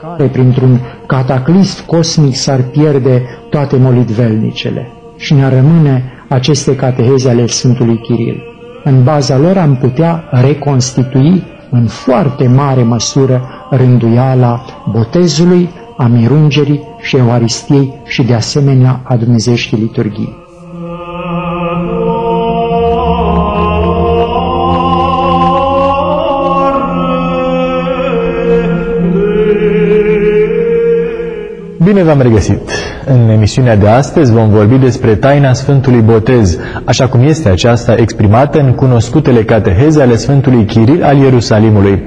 care printr-un cataclism cosmic s-ar pierde toate molitvelnicele și ne rămâne aceste cateheze ale Sfântului Chiril. În baza lor am putea reconstitui în foarte mare măsură rânduiala botezului, a mirungerii și euaristiei și de asemenea a Dumnezeieștii liturghii. Bine v-am regăsit! În emisiunea de astăzi vom vorbi despre taina Sfântului Botez, așa cum este aceasta exprimată în cunoscutele cateheze ale Sfântului Chiril al Ierusalimului.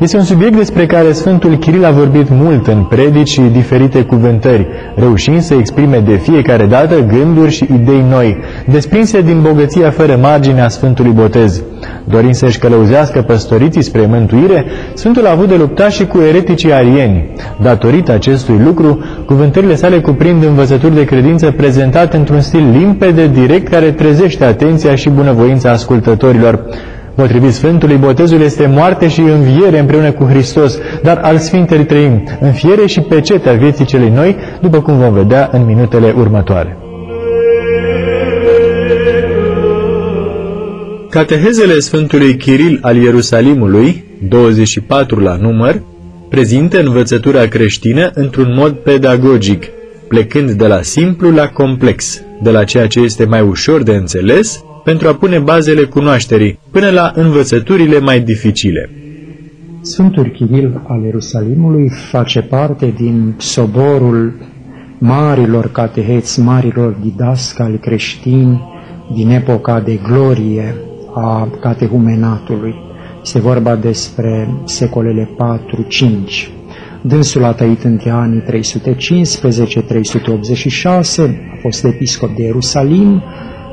Este un subiect despre care Sfântul Chiril a vorbit mult în predici și diferite cuvântări, reușind să exprime de fiecare dată gânduri și idei noi, desprinse din bogăția fără margine a Sfântului Botez. Dorind să-și călăuzească păstoriții spre mântuire, Sfântul a avut de lupta și cu ereticii arieni. Datorită acestui lucru, cuvântările sale cuprind învățături de credință prezentate într-un stil limpede, direct, care trezește atenția și bunăvoința ascultătorilor. Potrivit Sfântului, botezul este moarte și înviere împreună cu Hristos, dar al Sfintelui Trăim, înfiere și pecete al vieții celei noi, după cum vom vedea în minutele următoare. Catehezele Sfântului Chiril al Ierusalimului, 24 la număr, prezintă învățătura creștină într-un mod pedagogic, plecând de la simplu la complex, de la ceea ce este mai ușor de înțeles, pentru a pune bazele cunoașterii, până la învățăturile mai dificile. Sfântul Chiril al Ierusalimului face parte din soborul marilor cateheți, marilor didascali creștini din epoca de glorie a catehumenatului. Este vorba despre secolele 4-5. Dânsul a trăit între anii 315-386, a fost episcop de Ierusalim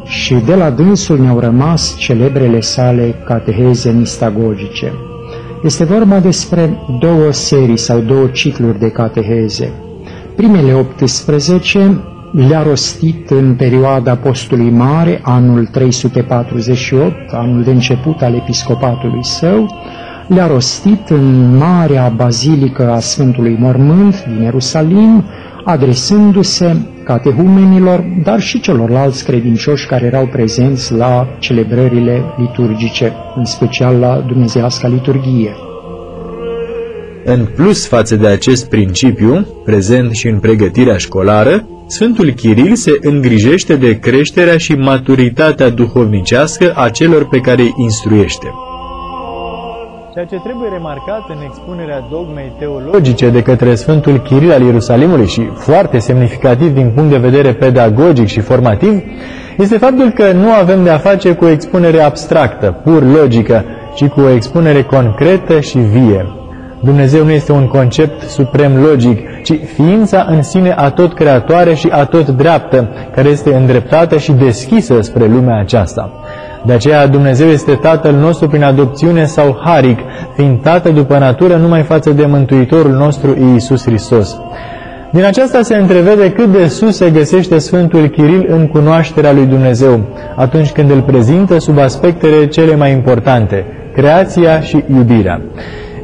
și de la dânsul ne-au rămas celebrele sale cateheze mistagogice. Este vorba despre două serii sau două cicluri de cateheze. Primele 18 le-a rostit în perioada postului mare, anul 348, anul de început al episcopatului său, le-a rostit în Marea Bazilică a Sfântului Mormânt din Ierusalim, adresându-se catehumenilor, dar și celorlalți credincioși care erau prezenți la celebrările liturgice, în special la Dumnezeiasca liturghie. În plus față de acest principiu, prezent și în pregătirea școlară, Sfântul Chiril se îngrijește de creșterea și maturitatea duhovnicească a celor pe care îi instruiește. Ceea ce trebuie remarcat în expunerea dogmei teologice de către Sfântul Chiril al Ierusalimului și foarte semnificativ din punct de vedere pedagogic și formativ, este faptul că nu avem de a face cu o expunere abstractă, pur logică, ci cu o expunere concretă și vie. Dumnezeu nu este un concept suprem logic, ci ființa în sine a tot creatoare și a tot dreaptă, care este îndreptată și deschisă spre lumea aceasta. De aceea Dumnezeu este Tatăl nostru prin adopțiune sau haric, fiind Tată după natură numai față de Mântuitorul nostru Iisus Hristos. Din aceasta se întrevede cât de sus se găsește Sfântul Chiril în cunoașterea lui Dumnezeu, atunci când îl prezintă sub aspectele cele mai importante, creația și iubirea.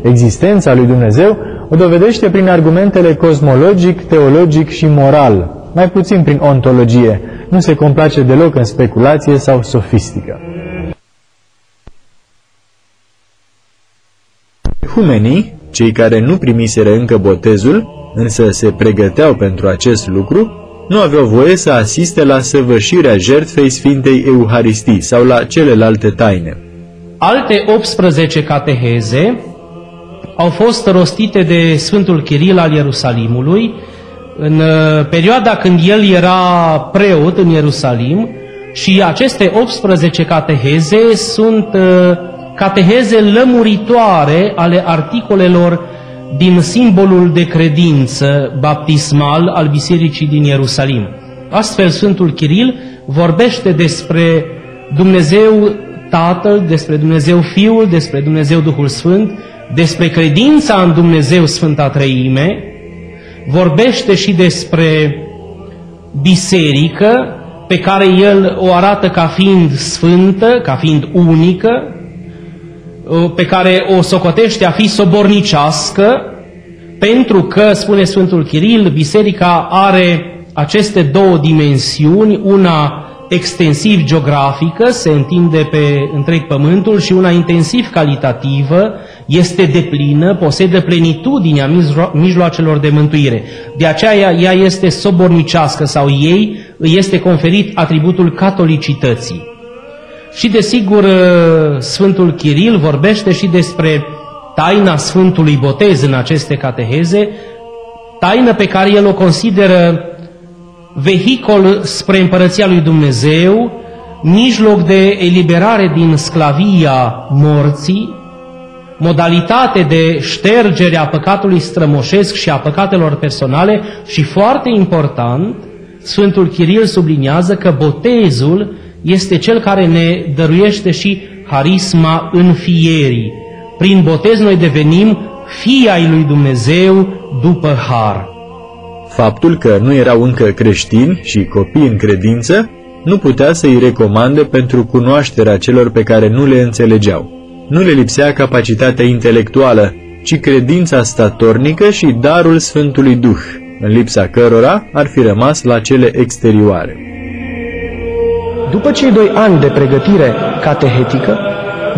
Existența lui Dumnezeu o dovedește prin argumentele cosmologic, teologic și moral, mai puțin prin ontologie. Nu se complace deloc în speculație sau sofistică. Humenii, cei care nu primiseră încă botezul, însă se pregăteau pentru acest lucru, nu aveau voie să asiste la săvârșirea jertfei Sfintei Euharistii sau la celelalte taine. Alte 18 cateheze au fost rostite de Sfântul Chiril al Ierusalimului în uh, perioada când el era preot în Ierusalim și aceste 18 cateheze sunt uh, cateheze lămuritoare ale articolelor din simbolul de credință baptismal al Bisericii din Ierusalim. Astfel, Sfântul Chiril vorbește despre Dumnezeu Tatăl, despre Dumnezeu Fiul, despre Dumnezeu Duhul Sfânt, despre credința în Dumnezeu Sfânta Trăime, vorbește și despre biserică, pe care el o arată ca fiind sfântă, ca fiind unică, pe care o socotește a fi sobornicească, pentru că, spune Sfântul Chiril, biserica are aceste două dimensiuni, una extensiv geografică, se întinde pe întreg pământul, și una intensiv calitativă, este deplină, posedă plenitudinea mijloacelor de mântuire. De aceea ea este sobornicească sau ei îi este conferit atributul catolicității. Și desigur Sfântul Chiril vorbește și despre taina Sfântului Botez în aceste cateheze, taină pe care el o consideră vehicol spre împărăția lui Dumnezeu, mijloc de eliberare din sclavia morții, modalitate de ștergere a păcatului strămoșesc și a păcatelor personale și foarte important, Sfântul Chiril subliniază că botezul este cel care ne dăruiește și harisma înfierii. Prin botez noi devenim fii ai lui Dumnezeu după har. Faptul că nu erau încă creștini și copii în credință nu putea să îi recomande pentru cunoașterea celor pe care nu le înțelegeau. Nu le lipsea capacitatea intelectuală, ci credința statornică și darul Sfântului Duh, în lipsa cărora ar fi rămas la cele exterioare. După cei doi ani de pregătire catehetică,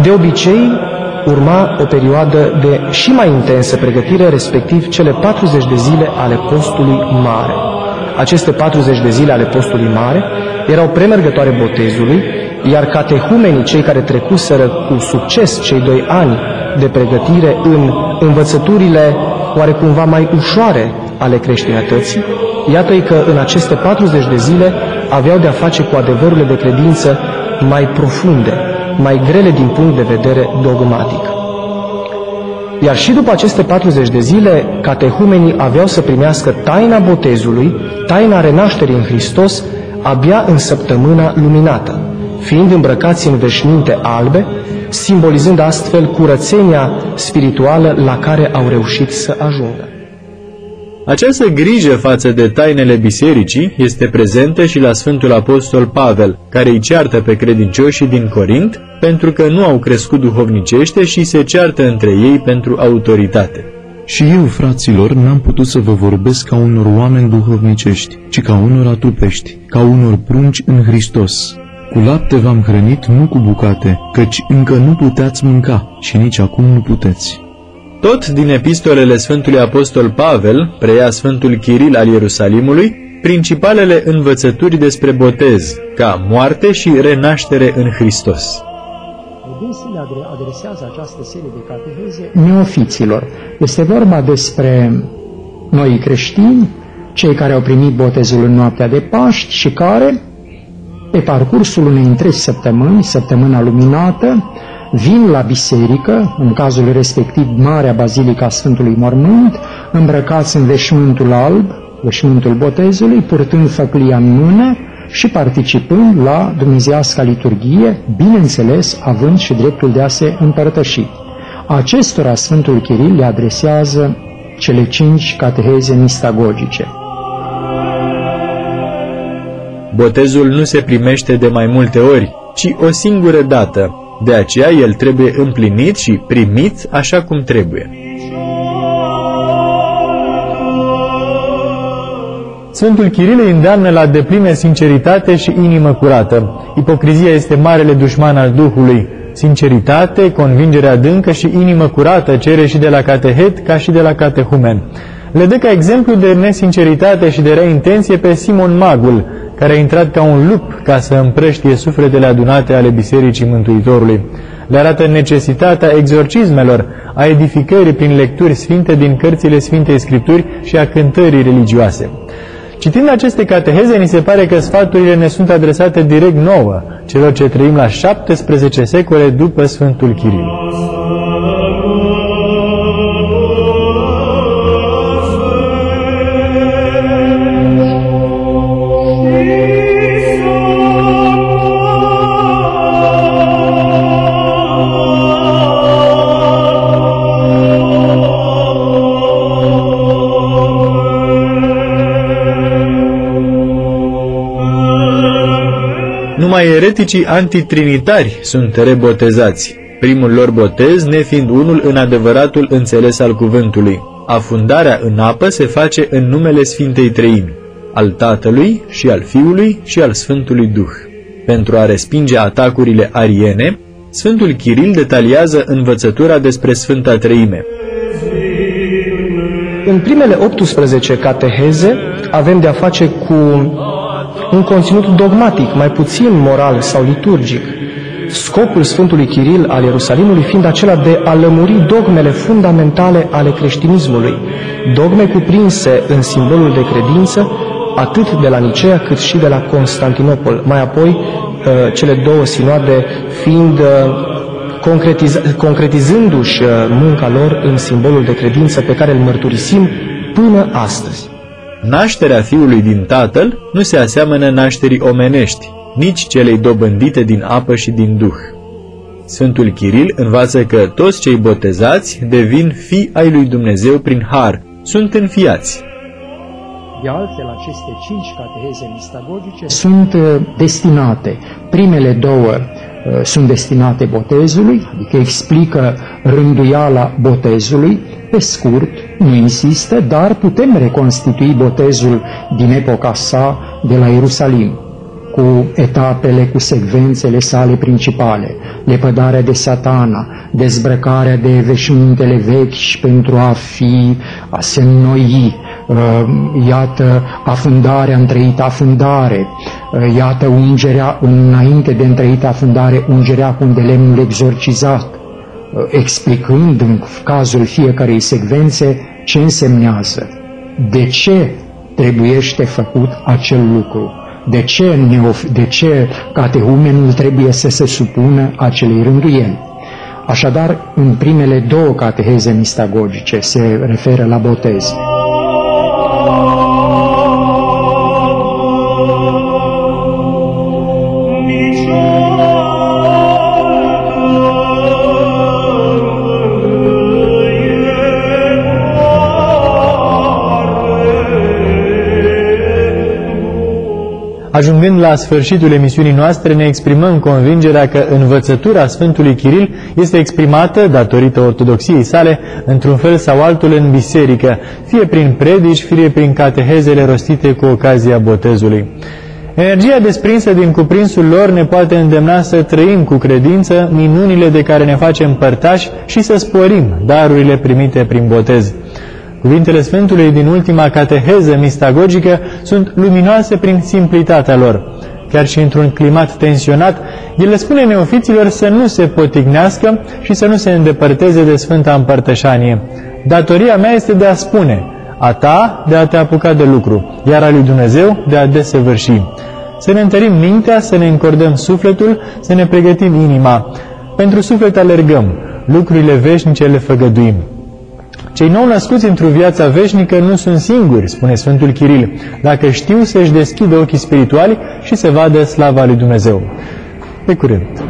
de obicei urma o perioadă de și mai intensă pregătire, respectiv cele 40 de zile ale postului mare. Aceste 40 de zile ale postului mare erau premergătoare botezului, iar catehumenii, cei care trecuseră cu succes cei doi ani de pregătire în învățăturile oarecumva mai ușoare ale creștinătății, iată-i că în aceste 40 de zile aveau de-a face cu adevărurile de credință mai profunde, mai grele din punct de vedere dogmatic. Iar și după aceste 40 de zile, catehumenii aveau să primească taina botezului, taina renașterii în Hristos, abia în săptămâna luminată, fiind îmbrăcați în veșminte albe, simbolizând astfel curățenia spirituală la care au reușit să ajungă. Această grijă față de tainele bisericii este prezentă și la Sfântul Apostol Pavel, care îi ceartă pe credincioșii din Corint pentru că nu au crescut duhovnicește și se ceartă între ei pentru autoritate. Și eu, fraților, n-am putut să vă vorbesc ca unor oameni duhovnicești, ci ca unor atrupești, ca unor prunci în Hristos. Cu lapte v-am hrănit, nu cu bucate, căci încă nu puteați mânca și nici acum nu puteți. Tot din epistolele Sfântului Apostol Pavel preia Sfântul Chiril al Ierusalimului principalele învățături despre botez, ca moarte și renaștere în Hristos. Dânsele adresează această serie de cateheze neofiților. Este vorba despre noi creștini, cei care au primit botezul în noaptea de Paști și care, pe parcursul unei întregi săptămâni, săptămâna luminată, vin la biserică, în cazul respectiv Marea Bazilica Sfântului Mormânt, îmbrăcați în veșmântul alb, veșmântul botezului, purtând făclia în mână și participând la dumnezeasca liturghie, bineînțeles având și dreptul de a se împărtăși. Acestora Sfântul Chiril le adresează cele cinci cateheze mistagogice. Botezul nu se primește de mai multe ori, ci o singură dată, de aceea el trebuie împlinit și primit așa cum trebuie. Sfântul Chiril îi îndeamnă la deplină sinceritate și inimă curată. Ipocrizia este marele dușman al Duhului. Sinceritate, convingere adâncă și inimă curată cere și de la catehet ca și de la catehumen. Le dă ca exemplu de nesinceritate și de rea intenție pe Simon Magul, care a intrat ca un lup ca să împrăștie sufletele adunate ale Bisericii Mântuitorului. Le arată necesitatea exorcismelor, a edificării prin lecturi sfinte din cărțile Sfintei Scripturi și a cântării religioase. Citind aceste cateheze, ni se pare că sfaturile ne sunt adresate direct nouă, celor ce trăim la 17 secole după Sfântul Chiril. Numai ereticii antitrinitari sunt rebotezați, primul lor botez nefiind unul în adevăratul înțeles al cuvântului. Afundarea în apă se face în numele Sfintei Treimi, al Tatălui și al Fiului și al Sfântului Duh. Pentru a respinge atacurile ariene, Sfântul Chiril detaliază învățătura despre Sfânta Treime. În primele 18 cateheze avem de a face cu un conținut dogmatic, mai puțin moral sau liturgic. Scopul Sfântului Chiril al Ierusalimului fiind acela de a lămuri dogmele fundamentale ale creștinismului, dogme cuprinse în simbolul de credință, atât de la Nicea cât și de la Constantinopol. Mai apoi, uh, cele două sinoade fiind uh, concretiz concretizându-și uh, munca lor în simbolul de credință pe care îl mărturisim până astăzi. Nașterea fiului din tatăl nu se aseamănă nașterii omenești, nici celei dobândite din apă și din duh. Sfântul Chiril învață că toți cei botezați devin fii ai lui Dumnezeu prin har, sunt înfiați. De altfel, aceste cinci cateheze mistagogice sunt uh, destinate. Primele două uh, sunt destinate botezului, adică explică rânduiala botezului, pe scurt, nu insistă, dar putem reconstitui botezul din epoca sa de la Ierusalim cu etapele, cu secvențele sale principale, lepădarea de satana, dezbrăcarea de veșmintele vechi pentru a fi, a se înnoi, uh, iată afundarea, întreită afundare, uh, iată ungerea, înainte de întreită afundare, ungerea cu de lemnul exorcizat, uh, explicând în cazul fiecarei secvențe ce însemnează, de ce trebuiește făcut acel lucru de ce, neof, de ce catehumenul trebuie să se supună acelei rânduieli? Așadar, în primele două cateheze mistagogice se referă la botez. Ajungând la sfârșitul emisiunii noastre, ne exprimăm convingerea că învățătura Sfântului Chiril este exprimată, datorită ortodoxiei sale, într-un fel sau altul în biserică, fie prin predici, fie prin catehezele rostite cu ocazia botezului. Energia desprinsă din cuprinsul lor ne poate îndemna să trăim cu credință minunile de care ne facem părtași și să sporim darurile primite prin botez. Cuvintele Sfântului din ultima cateheză mistagogică sunt luminoase prin simplitatea lor. Chiar și într-un climat tensionat, el le spune neofiților să nu se potignească și să nu se îndepărteze de Sfânta Împărtășanie. Datoria mea este de a spune, a ta de a te apuca de lucru, iar a lui Dumnezeu de a desăvârși. Să ne întărim mintea, să ne încordăm sufletul, să ne pregătim inima. Pentru suflet alergăm, lucrurile veșnice le făgăduim. Cei nou născuți într-o viață veșnică nu sunt singuri, spune Sfântul Chiril, dacă știu să-și deschidă ochii spirituali și să vadă slava lui Dumnezeu. Pe curând!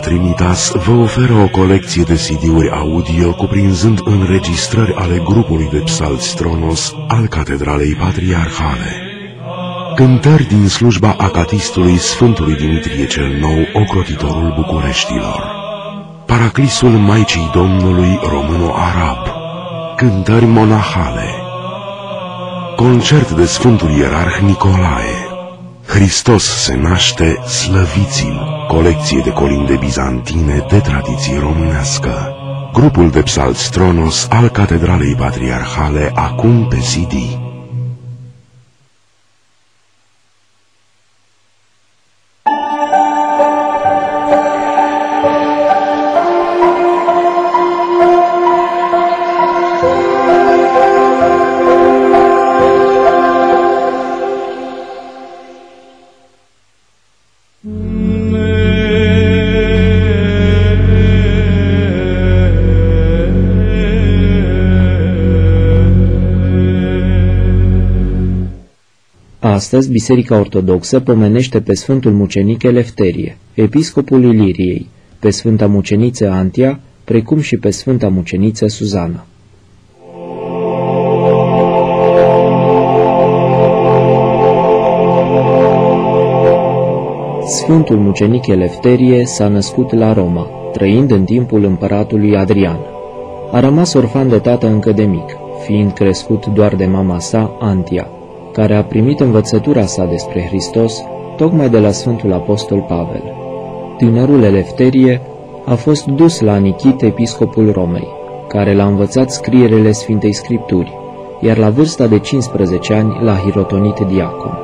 Trinitas vă oferă o colecție de CD-uri audio cuprinzând înregistrări ale grupului de psalți Tronos al Catedralei Patriarhale. Cântări din slujba acatistului Sfântului Dimitrie cel Nou, ocrotitorul Bucureștilor. Paraclisul Maicii Domnului Româno-Arab. Cântări monahale. Concert de Sfântul Ierarh Nicolae. Hristos se naște, slăviți-l! Colecție de colinde bizantine de tradiție românească. Grupul de psalți Tronos al Catedralei Patriarhale, acum pe CD. Astăzi, Biserica Ortodoxă pomenește pe Sfântul Mucenic Elefterie, episcopul Iliriei, pe Sfânta Muceniță Antia, precum și pe Sfânta Muceniță Suzana. Sfântul Mucenic Elefterie s-a născut la Roma, trăind în timpul împăratului Adrian. A rămas orfan de tată încă de mic, fiind crescut doar de mama sa, Antia. Care a primit învățătura sa despre Hristos tocmai de la Sfântul Apostol Pavel. Tânărul Elefterie a fost dus la Anichit, episcopul Romei, care l-a învățat scrierele Sfintei Scripturi, iar la vârsta de 15 ani l-a hirotonit diacon.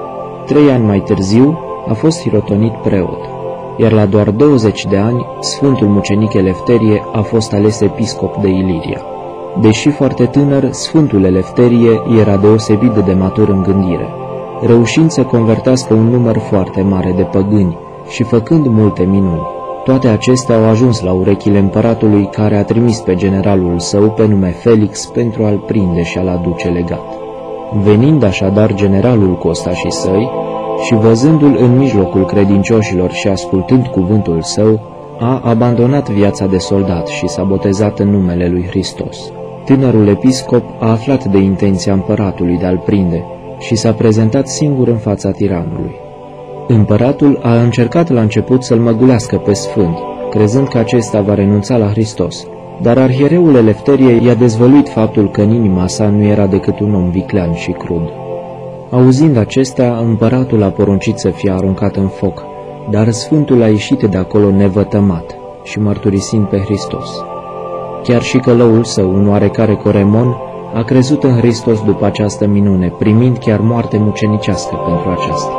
Trei ani mai târziu a fost hirotonit preot, iar la doar 20 de ani Sfântul Mucenic Elefterie a fost ales episcop de Iliria. Deși foarte tânăr, Sfântul Elefterie era deosebit de matur în gândire, reușind să convertească un număr foarte mare de păgâni și făcând multe minuni. Toate acestea au ajuns la urechile împăratului care a trimis pe generalul său pe nume Felix pentru a-l prinde și a-l aduce legat. Venind așadar generalul cu ostașii săi și văzându-l în mijlocul credincioșilor și ascultând cuvântul său, a abandonat viața de soldat și s-a botezat în numele lui Hristos. Tânărul episcop a aflat de intenția împăratului de a-l prinde și s-a prezentat singur în fața tiranului. Împăratul a încercat la început să-l măgulească pe sfânt, crezând că acesta va renunța la Hristos, dar arhiereul Elefterie i-a dezvăluit faptul că în inima sa nu era decât un om viclean și crud. Auzind acestea, împăratul a poruncit să fie aruncat în foc, dar sfântul a ieșit de acolo nevătămat și mărturisind pe Hristos. Chiar și călăul său, un oarecare Coremon, a crezut în Hristos după această minune, primind chiar moarte mucenicească pentru aceasta.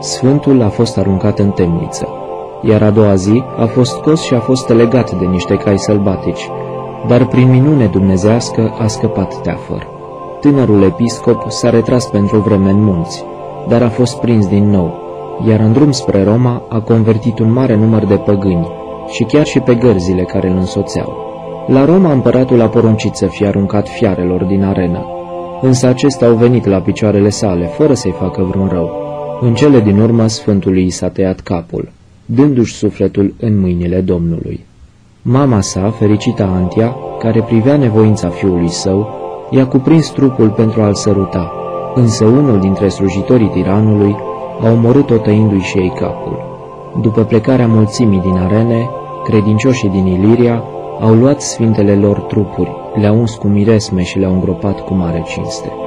Sfântul a fost aruncat în temniță, iar a doua zi a fost scos și a fost legat de niște cai sălbatici, dar prin minune dumnezească a scăpat teafăr. Tânărul episcop s-a retras pentru vreme în munți, dar a fost prins din nou, iar în drum spre Roma a convertit un mare număr de păgâni și chiar și pe gărzile care îl însoțeau. La Roma împăratul a poruncit să fie aruncat fiarelor din arenă, însă acestea au venit la picioarele sale, fără să-i facă vreun rău. În cele din urmă, Sfântului i s-a tăiat capul, dându-și sufletul în mâinile Domnului. Mama sa, fericita Antia, care privea nevoința fiului său, i-a cuprins trupul pentru a-l săruta, însă unul dintre slujitorii tiranului a omorât-o tăindu-i și ei capul. După plecarea mulțimii din arene, credincioșii din Iliria au luat sfintele lor trupuri, le-au uns cu miresme și le-au îngropat cu mare cinste.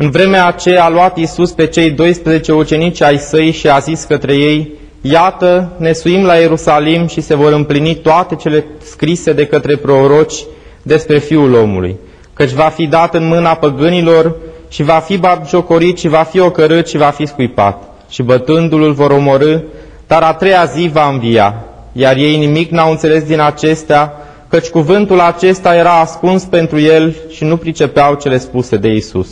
În vremea aceea a luat Iisus pe cei 12 ucenici ai săi și a zis către ei, Iată, ne suim la Ierusalim și se vor împlini toate cele scrise de către proroci despre Fiul omului, căci va fi dat în mâna păgânilor și va fi batjocorit și va fi ocărât și va fi scuipat și bătându-l îl vor omorâ, dar a treia zi va învia. Iar ei nimic n-au înțeles din acestea, căci cuvântul acesta era ascuns pentru el și nu pricepeau cele spuse de Isus.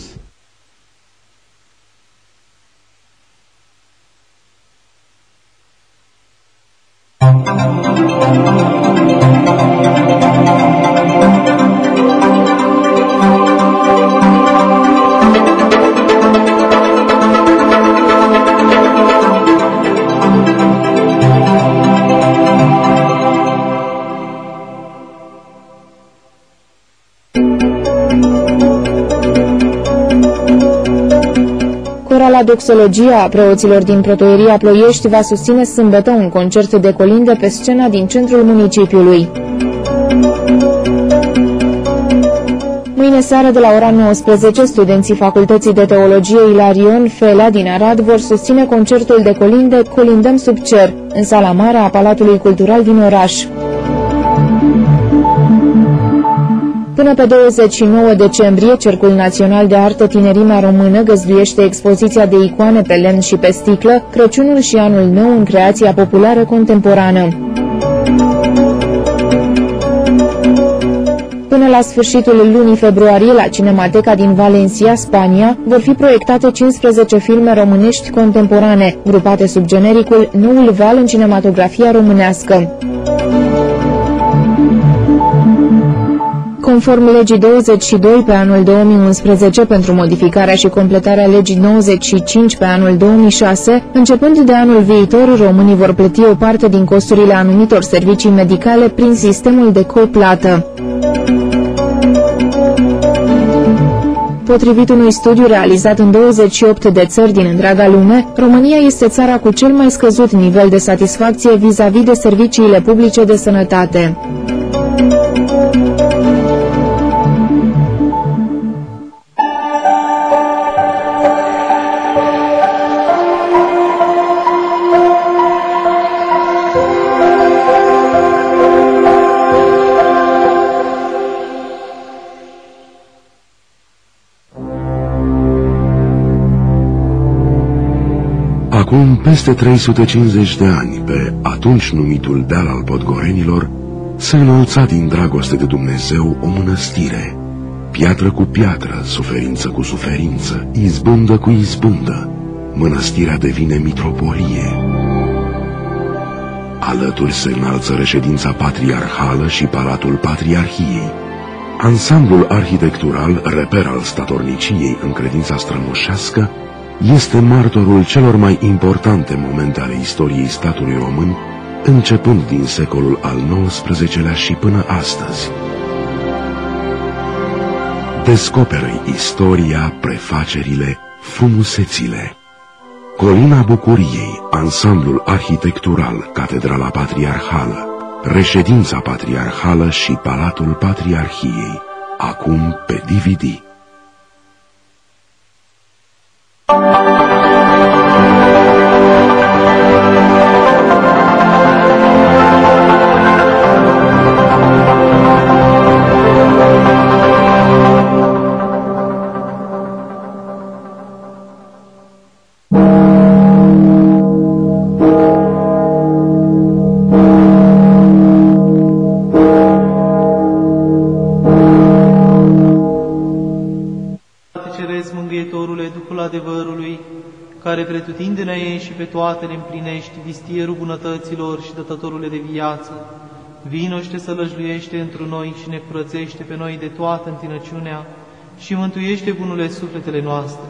Doxologia preoților din protoieria Ploiești va susține sâmbătă un concert de colinde pe scena din centrul municipiului. Mâine seară de la ora 19, studenții Facultății de Teologie Ilarion Fela din Arad vor susține concertul de colinde Colindăm sub cer, în sala mare a Palatului Cultural din oraș. Până pe 29 decembrie, Cercul Național de Artă Tinerimea Română găzduiește expoziția de icoane pe lemn și pe sticlă, Crăciunul și Anul Nou în creația populară contemporană. Până la sfârșitul lunii februarie, la Cinemateca din Valencia, Spania, vor fi proiectate 15 filme românești contemporane, grupate sub genericul Noul Val în cinematografia românească. Conform legii 22 pe anul 2011 pentru modificarea și completarea legii 95 pe anul 2006, începând de anul viitor, românii vor plăti o parte din costurile anumitor servicii medicale prin sistemul de coplată. Potrivit unui studiu realizat în 28 de țări din întreaga lume, România este țara cu cel mai scăzut nivel de satisfacție vis-a-vis -vis de serviciile publice de sănătate. Acum peste 350 de ani, pe atunci numitul deal al podgorenilor, se înălța din dragoste de Dumnezeu o mănăstire, piatră cu piatră, suferință cu suferință, izbândă cu izbândă, mănăstirea devine mitropolie. Alături se înalță reședința patriarhală și palatul patriarhiei. Ansamblul arhitectural, reper al statorniciei în credința strămoșească, este martorul celor mai importante momente ale istoriei statului român, începând din secolul al XIX-lea și până astăzi. descoperă istoria, prefacerile, frumusețile. Colina Bucuriei, ansamblul arhitectural, Catedrala Patriarhală, reședința patriarhală și Palatul Patriarhiei, acum pe DVD. Toate le împlinești, vistierul bunătăților și dătătorule de viață. Vino și te sălăjluiește într noi și ne curățește pe noi de toată întinăciunea și mântuiește bunurile sufletele noastre.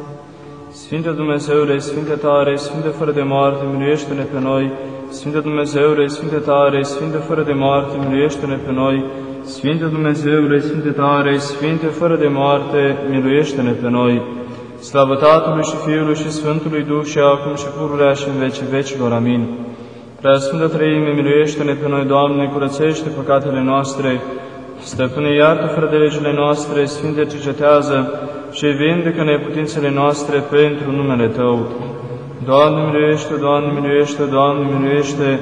Sfinte Dumnezeule, Sfinte tare, Sfinte fără de moarte, miluiește-ne pe noi. Sfinte Dumnezeule, Sfinte tare, Sfinte fără de moarte, miluiește-ne pe noi. Sfinte Dumnezeule, Sfinte tare, Sfinte fără de moarte, miluiește-ne pe noi. Slavă Tatălui și Fiului și Sfântului Duh și acum și pururea și în vecii vecilor. Amin. Prea Sfântă Trăime, miluiește-ne pe noi, Doamne, curățește păcatele noastre, Stăpâne, iartă fără de legile noastre, Sfinte, cercetează și vindecă neputințele noastre pentru numele Tău. Doamne, miluiește, Doamne, miluiește, Doamne, miluiește,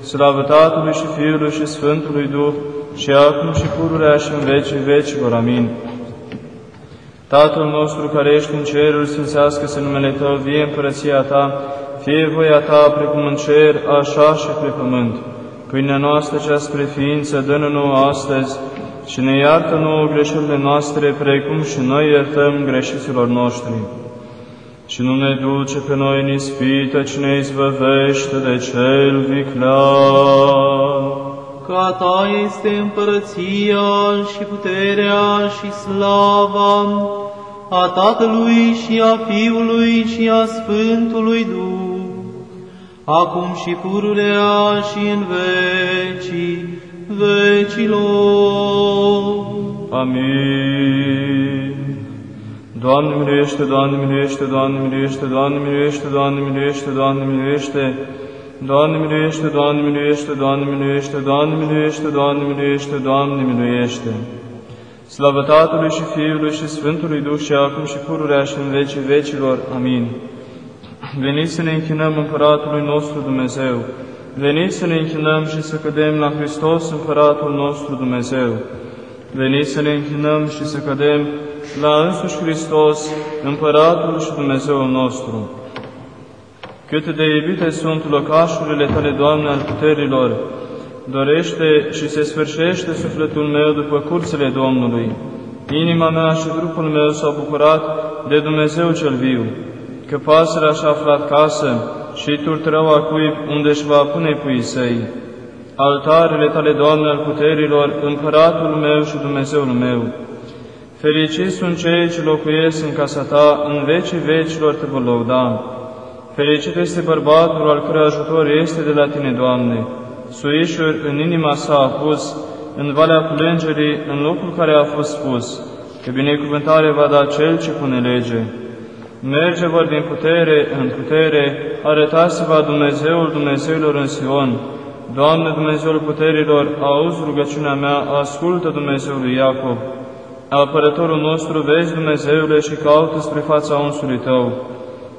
slavă Tatălui și Fiului și Sfântului Duh, și acum și pururea și în vecii vecilor. Amin. Tatăl nostru care ești în cerul, sfințească-se numele Tău, vie împărăția Ta, fie voia Ta, precum în cer, așa și pe pământ. Pâinea noastră cea spre ființă, dă-ne nouă astăzi și ne iartă nouă greșelile noastre, precum și noi iertăm greșiților noștri. Și nu ne duce pe noi în ispită, ci ne izbăvește de cel viclean. Ca Ta este împărăția și puterea și slava a Tatălui și a Fiului și a Sfântului Duh, acum și pururea și în vecii vecilor. Amin. Doamne miluiește, Doamne miluiește, Doamne miluiește, Doamne miluiește, Doamne miluiește, Doamne miluiește, Doamne miluiește, Doamne miluiește, Doamne miluiește, Doamne miluiește, Doamne miluiește, Doamne miluiește. Slavă Tatălui și Fiului și Sfântului Duh și acum și pururea și în vecii vecilor. Amin. Veniți să ne închinăm Împăratului nostru Dumnezeu. Veniți să ne închinăm și să cădem la Hristos Împăratul nostru Dumnezeu. Veniți să ne închinăm și să cădem la însuși Hristos, Împăratul și Dumnezeul nostru. Cât de iubite sunt locașurile Tale, Doamne, al puterilor, Dorește și se sfârșește sufletul meu după curțile Domnului. Inima mea și trupul meu s-au bucurat de Dumnezeu cel viu, că pasărea și-a aflat casă și turtăreaua cuib unde își va pune puii săi. Altarele tale, Doamne, al puterilor, împăratul meu și Dumnezeul meu, Fericiți sunt cei ce locuiesc în casa ta, în vecii vecilor te vor lăuda. Fericit este bărbatul al cărui ajutor este de la tine, Doamne. Suișuri în inima sa a pus, în valea plângerii, în locul care a fost spus, că binecuvântare va da cel ce pune lege. Merge vor din putere în putere, arătați-vă Dumnezeul Dumnezeilor în Sion. Doamne Dumnezeul puterilor, auzi rugăciunea mea, ascultă Dumnezeului Iacob. Apărătorul nostru, vezi Dumnezeule și caută spre fața unsului Tău,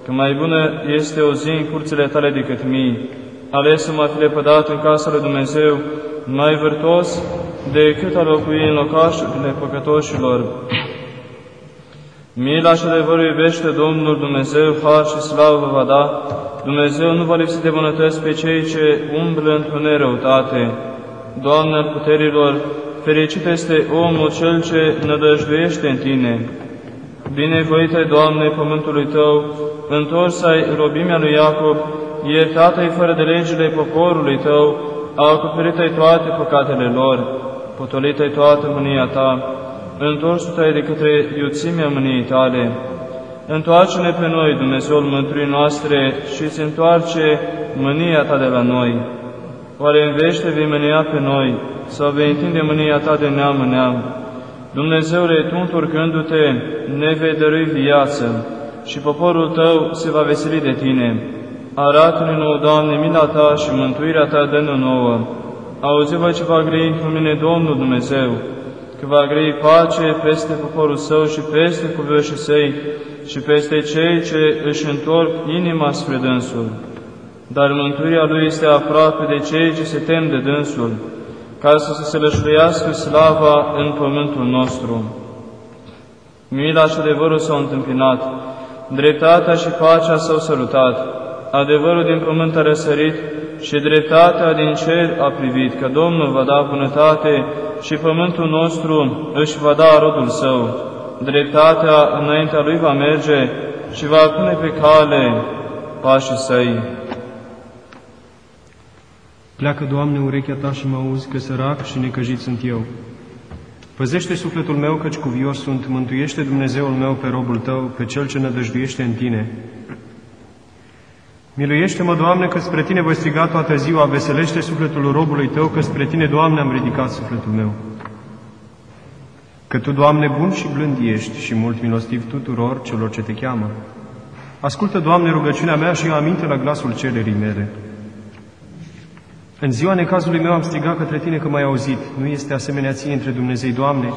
că mai bună este o zi în curțile Tale decât mii. Ales să fi lepădat în casa lui Dumnezeu, mai vârtos decât a locui în locașurile păcătoșilor. Mila și adevărul iubește Domnul Dumnezeu, har și slavă va da. Dumnezeu nu va lipsi de bunătăți pe cei ce umblă într-o nerăutate. Doamne al puterilor, fericit este omul cel ce nădăjduiește în Tine. Binevoit ai, Doamne, pământului Tău, întors ai robimea lui Iacob, iertat ai fără de legile poporului Tău, acoperit ai toate păcatele lor, potolit ai toată mânia Ta, întors ai de către iuțimea mâniei Tale. Întoarce-ne pe noi, Dumnezeul mântuirii noastre, și se întoarce mânia Ta de la noi. Oare învește vei mânia pe noi, sau vei întinde mânia Ta de neam în neam? Dumnezeule, Tu întorcându-te, ne vei dărui viață și poporul Tău se va veseli de Tine. Arată-ne nouă, Doamne, mila Ta și mântuirea Ta dă-ne nouă. Auzi-vă ce va grei în mine Domnul Dumnezeu, că va grei pace peste poporul Său și peste cuvioșii Săi și peste cei ce își întorc inima spre dânsul. Dar mântuirea Lui este aproape de cei ce se tem de dânsul, ca să se sălășluiască slava în pământul nostru. Mila și adevărul s-au întâmpinat, dreptatea și pacea s-au salutat, adevărul din pământ a răsărit și dreptatea din cer a privit, că Domnul va da bunătate și pământul nostru își va da rodul său. Dreptatea înaintea lui va merge și va pune pe cale pașii săi. Pleacă, Doamne, urechea Ta și mă auzi că sărac și necăjit sunt eu. Păzește sufletul meu, căci cuvios sunt, mântuiește Dumnezeul meu pe robul Tău, pe Cel ce nădăjduiește în Tine. Miluiește-mă, Doamne, că spre Tine voi striga toată ziua, veselește sufletul robului Tău, că spre Tine, Doamne, am ridicat sufletul meu. Că Tu, Doamne, bun și blând ești și mult milostiv tuturor celor ce Te cheamă. Ascultă, Doamne, rugăciunea mea și aminte la glasul cererii mele. În ziua necazului meu am strigat către Tine că m-ai auzit. Nu este asemenea Ție între Dumnezei, Doamne,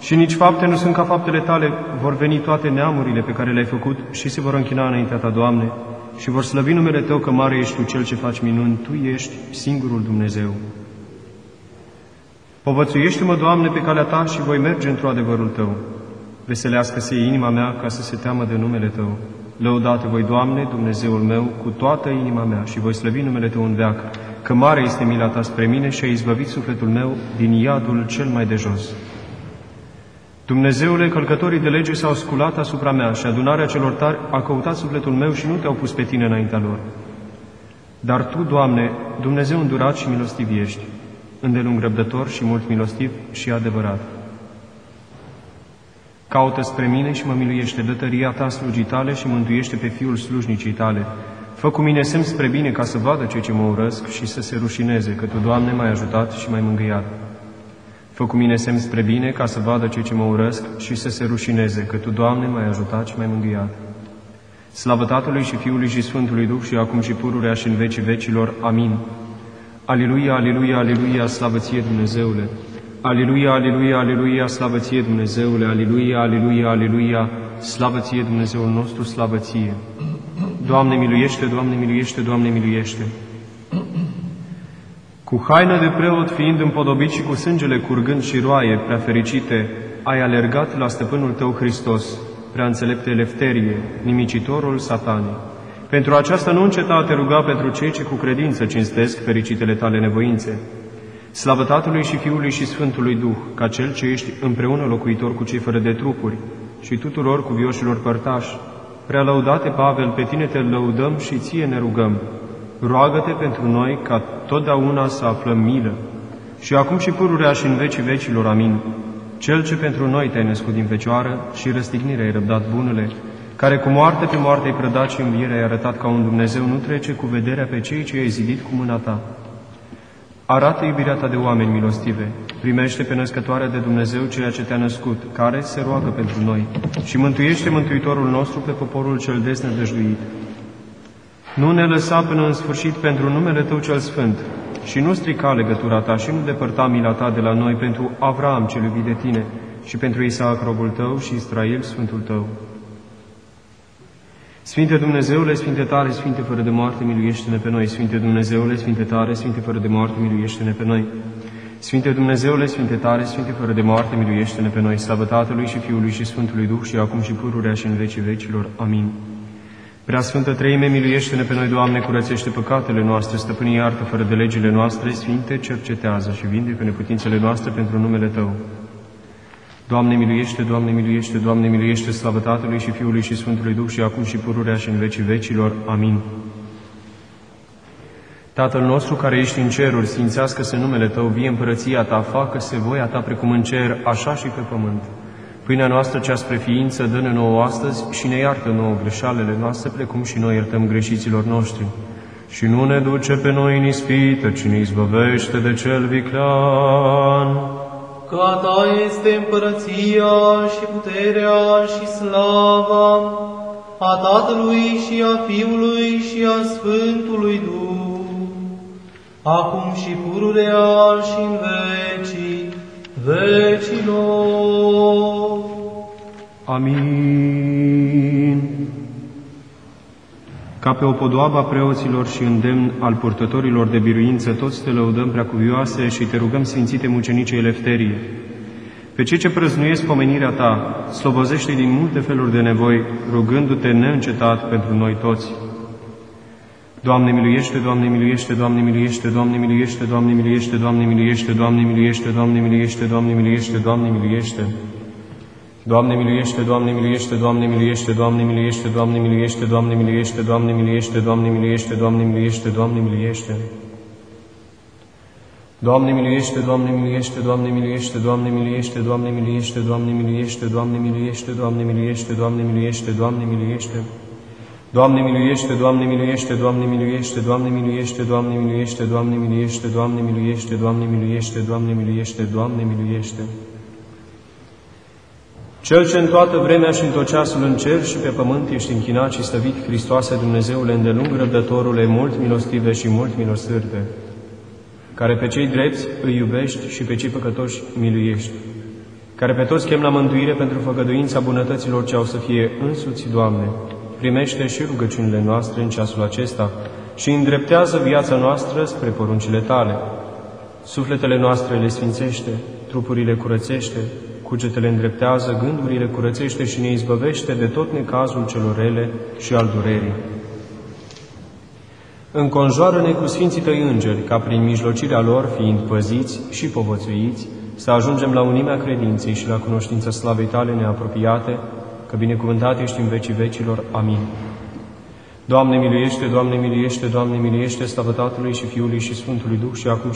și nici fapte nu sunt ca faptele Tale. Vor veni toate neamurile pe care le-ai făcut și se vor închina înaintea Ta, Doamne, și vor slăvi numele Tău că mare ești Tu Cel ce faci minuni. Tu ești singurul Dumnezeu. Povățuiește-mă, Doamne, pe calea Ta și voi merge într-o adevărul Tău. Veselească-se inima mea ca să se teamă de numele Tău. Lăudate voi, Doamne, Dumnezeul meu, cu toată inima mea și voi slăvi numele Tău în veac că mare este mila ta spre mine și ai izbăvit sufletul meu din iadul cel mai de jos. Dumnezeule, călcătorii de lege s-au sculat asupra mea și adunarea celor tari a căutat sufletul meu și nu te-au pus pe tine înaintea lor. Dar Tu, Doamne, Dumnezeu îndurat și milostiv ești, îndelung răbdător și mult milostiv și adevărat. Caută spre mine și mă miluiește, dă tăria Ta slujitale și mântuiește pe Fiul slujnicii Tale, Fă cu mine semn spre bine ca să vadă cei ce mă urăsc și să se rușineze, că Tu, Doamne, m-ai ajutat și m-ai mângâiat. Fă cu mine semn spre bine ca să vadă cei ce mă urăsc și să se rușineze, că Tu, Doamne, m-ai ajutat și m-ai mângâiat. Slavă Tatălui și Fiului și Sfântului Duh și acum și pururea și în vecii vecilor. Amin. Aliluia, aliluia, aliluia, slavă ție Dumnezeule! Aliluia, aliluia, aliluia, slavă ție Dumnezeule! Aliluia, aliluia, aliluia, slavă ție Dumnezeul nostru, slavă ție! Doamne miluiește, Doamne miluiește, Doamne miluiește. Cu haină de preot fiind împodobit și cu sângele curgând și roaie prea fericite, ai alergat la stăpânul tău Hristos, prea înțelepte Lefterie, nimicitorul satanii. Pentru aceasta nu înceta a te ruga pentru cei ce cu credință cinstesc fericitele tale nevoințe. Slavă Tatălui și Fiului și Sfântului Duh, ca Cel ce ești împreună locuitor cu cei fără de trupuri și tuturor cu vioșilor părtași. Prea lăudate, Pavel, pe tine te lăudăm și ție ne rugăm. Roagă-te pentru noi ca totdeauna să aflăm milă. Și acum și pururea și în vecii vecilor, amin. Cel ce pentru noi te-ai născut din fecioară și răstignirea ai răbdat bunele, care cu moarte pe moarte ai prădat și învierea ai arătat ca un Dumnezeu, nu trece cu vederea pe cei ce ai zidit cu mâna ta. Arată iubirea ta de oameni milostive, primește pe născătoarea de Dumnezeu ceea ce te-a născut, care se roagă pentru noi, și mântuiește Mântuitorul nostru pe poporul cel desnădăjduit. Nu ne lăsa până în sfârșit pentru numele Tău cel Sfânt și nu strica legătura Ta și nu depărta mila Ta de la noi pentru Avram cel iubit de Tine și pentru Isaac robul Tău și Israel Sfântul Tău. Sfinte Dumnezeule, Sfinte tare, Sfinte fără de moarte, miluiește-ne pe noi. Sfinte Dumnezeule, Sfinte tare, Sfinte fără de moarte, miluiește-ne pe noi. Sfinte Dumnezeule, Sfinte tare, Sfinte fără de moarte, miluiește-ne pe noi. Slavă Tatălui și Fiului și Sfântului Duh și acum și pururea și în vecii vecilor. Amin. Prea Sfântă Treime, miluiește-ne pe noi, Doamne, curățește păcatele noastre, stăpâni iartă fără de legile noastre, Sfinte, cercetează și vindecă neputințele noastre pentru numele Tău. Doamne miluiește, Doamne miluiește, Doamne miluiește, slavă Tatălui și Fiului și Sfântului Duh și acum și pururea și în vecii vecilor. Amin. Tatăl nostru care ești în ceruri, sfințească-se numele Tău, vie împărăția Ta, facă-se voia Ta precum în cer, așa și pe pământ. Pâinea noastră cea spre ființă dă-ne nouă astăzi și ne iartă nouă greșalele noastre, precum și noi iertăm greșiților noștri. Și nu ne duce pe noi în ispită, ci ne izbăvește de cel viclean. Ca ta este împărăția și puterea și slava a Tatălui și a Fiului și a Sfântului Duh, acum și pururea și în vecii vecilor. Amin. Ca pe o podoabă a preoților și îndemn al purtătorilor de biruință, toți te lăudăm preacuvioase și te rugăm, Sfințite Mucenice Elefterie. Pe cei ce prăznuiesc pomenirea ta, slobozește din multe feluri de nevoi, rugându-te neîncetat pentru noi toți. Doamne miluiește, Doamne miluiește, Doamne miluiește, Doamne miluiește, Doamne miluiește, Doamne miluiește, Doamne miluiește, Doamne miluiește, Doamne miluiește, Doamne miluiește. Doamne miluiește, Doamne miluiește, Doamne miluiește, Doamne miluiește, Doamne miluiește, Doamne miluiește, Doamne miluiește, Doamne miluiește, Doamne miluiește, Doamne miluiește. Doamne miluiește, Doamne miluiește, Doamne miluiește, Doamne miluiește, Doamne miluiește, Doamne miluiește, Doamne miluiește, Doamne miluiește, Doamne miluiește, Doamne miluiește. Doamne miluiește, Doamne miluiește, Doamne miluiește, Doamne miluiește, Doamne miluiește, Doamne miluiește, Doamne miluiește, Doamne miluiește, Doamne miluiește, Doamne miluiește. Cel ce în toată vremea și în tot ceasul în cer și pe pământ ești închinat și stăvit, Hristoase Dumnezeule, îndelung răbdătorule, mult milostive și mult milosârde, care pe cei drepți îi iubești și pe cei păcătoși miluiești, care pe toți chem la mântuire pentru făgăduința bunătăților ce au să fie însuți, Doamne, primește și rugăciunile noastre în ceasul acesta și îndreptează viața noastră spre poruncile Tale. Sufletele noastre le sfințește, trupurile curățește, cugetele îndreptează, gândurile curățește și ne izbăvește de tot necazul celor rele și al durerii. Înconjoară-ne cu Sfinții Tăi Îngeri, ca prin mijlocirea lor, fiind păziți și povățuiți, să ajungem la unimea credinței și la cunoștința slavei Tale neapropiate, că binecuvântat ești în vecii vecilor. Amin. Doamne miluiește, Doamne miluiește, Doamne miluiește, slavă Tatălui și Fiului și Sfântului Duh și acum